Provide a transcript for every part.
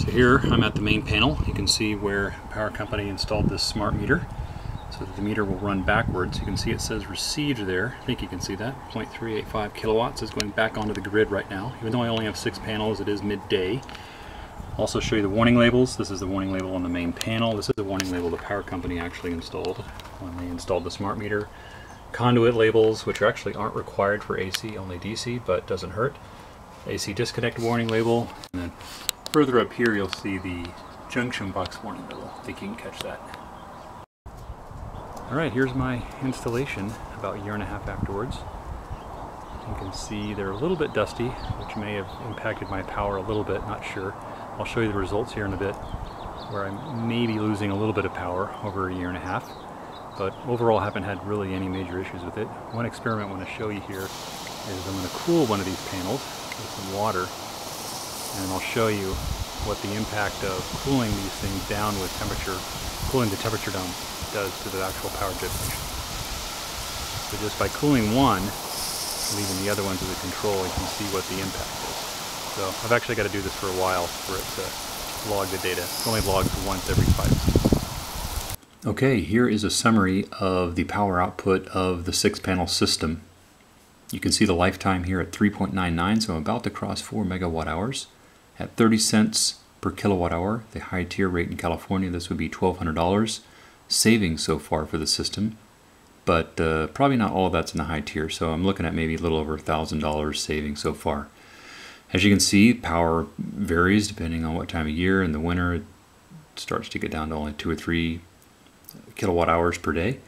So here I'm at the main panel. You can see where Power Company installed this smart meter so the meter will run backwards. You can see it says received there. I think you can see that. 0.385 kilowatts is going back onto the grid right now. Even though I only have six panels, it is midday. Also show you the warning labels. This is the warning label on the main panel. This is the warning label the Power Company actually installed when they installed the smart meter. Conduit labels, which actually aren't required for AC, only DC, but doesn't hurt. AC disconnect warning label, and then further up here you'll see the junction box warning label. I think you can catch that. Alright, here's my installation about a year and a half afterwards. You can see they're a little bit dusty, which may have impacted my power a little bit, not sure. I'll show you the results here in a bit, where I'm maybe losing a little bit of power over a year and a half. But overall, I haven't had really any major issues with it. One experiment I want to show you here is I'm going to cool one of these panels with some water, and I'll show you what the impact of cooling these things down with temperature, cooling the temperature down does to the actual power generation. So just by cooling one, leaving the other ones as a control, you can see what the impact is. So I've actually got to do this for a while for it to log the data. It only logs once every five seconds. Okay, here is a summary of the power output of the six panel system. You can see the lifetime here at 3.99, so I'm about to cross 4 megawatt hours. At 30 cents per kilowatt hour, the high tier rate in California, this would be $1,200 savings so far for the system, but uh, probably not all of that's in the high tier, so I'm looking at maybe a little over $1,000 saving so far. As you can see, power varies depending on what time of year. In the winter, it starts to get down to only two or three kilowatt hours per day.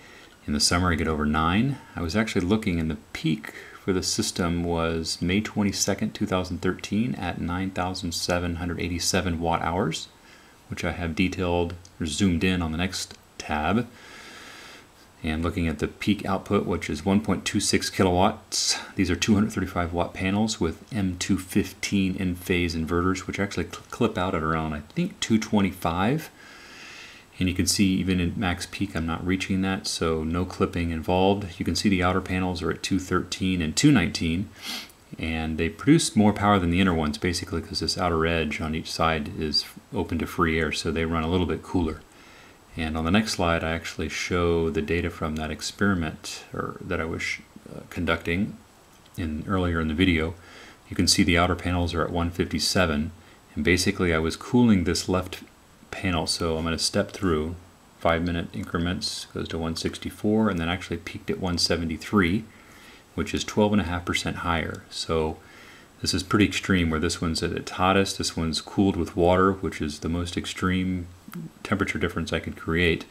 In the summer, I get over nine. I was actually looking, in the peak for the system was May 22nd, 2013, at 9,787 watt hours, which I have detailed or zoomed in on the next tab. And looking at the peak output, which is 1.26 kilowatts, these are 235 watt panels with M215 Enphase inverters, which actually clip out at around, I think, 225. And you can see even in max peak, I'm not reaching that, so no clipping involved. You can see the outer panels are at 213 and 219, and they produce more power than the inner ones, basically because this outer edge on each side is open to free air, so they run a little bit cooler. And on the next slide, I actually show the data from that experiment or that I was uh, conducting in earlier in the video. You can see the outer panels are at 157, and basically I was cooling this left panel. So I'm going to step through five minute increments, goes to 164, and then actually peaked at 173, which is 12.5% higher. So this is pretty extreme where this one's at its hottest. This one's cooled with water, which is the most extreme temperature difference I could create.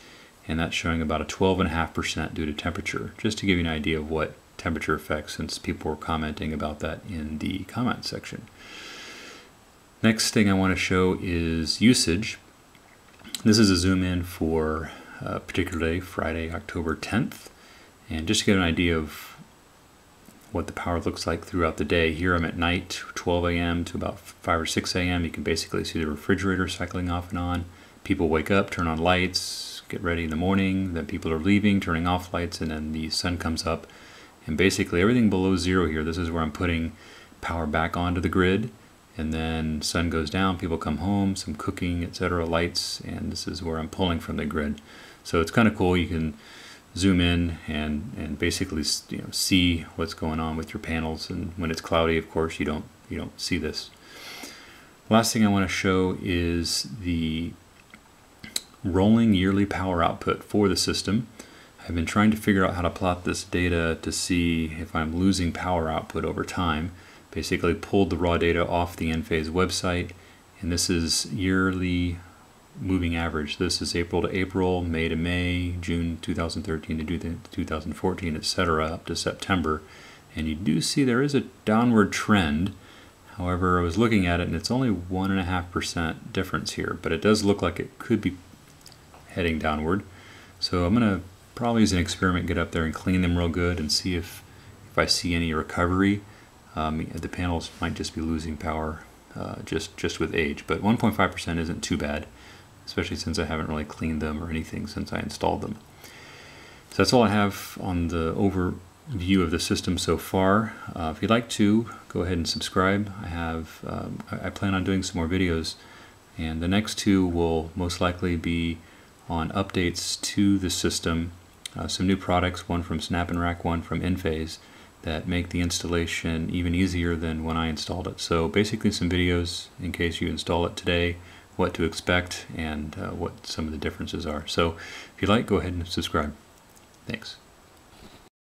And that's showing about a 12.5% due to temperature, just to give you an idea of what temperature effects since people were commenting about that in the comment section. Next thing I want to show is usage. This is a zoom in for a particular day, Friday, October 10th. And just to get an idea of what the power looks like throughout the day. Here I'm at night, 12 a.m. to about 5 or 6 a.m. You can basically see the refrigerator cycling off and on. People wake up, turn on lights, get ready in the morning, then people are leaving, turning off lights, and then the sun comes up. And basically everything below zero here, this is where I'm putting power back onto the grid. And then sun goes down, people come home, some cooking, etc., lights, and this is where I'm pulling from the grid. So it's kind of cool. You can zoom in and and basically you know see what's going on with your panels and when it's cloudy of course you don't you don't see this last thing I want to show is the rolling yearly power output for the system I've been trying to figure out how to plot this data to see if I'm losing power output over time basically pulled the raw data off the Enphase website and this is yearly moving average. This is April to April, May to May, June 2013 to 2014, etc., up to September. And you do see there is a downward trend. However, I was looking at it and it's only 1.5% difference here, but it does look like it could be heading downward. So I'm going to probably as an experiment get up there and clean them real good and see if, if I see any recovery. Um, the panels might just be losing power uh, just, just with age, but 1.5% isn't too bad especially since I haven't really cleaned them or anything since I installed them. So that's all I have on the overview of the system so far. Uh, if you'd like to, go ahead and subscribe. I have um, I plan on doing some more videos And the next two will most likely be on updates to the system, uh, some new products, one from SnapNRack, one from Enphase, that make the installation even easier than when I installed it. So basically some videos in case you install it today, what to expect and uh, what some of the differences are. So if you like, go ahead and subscribe. Thanks.